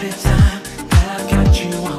every time that I've got you on.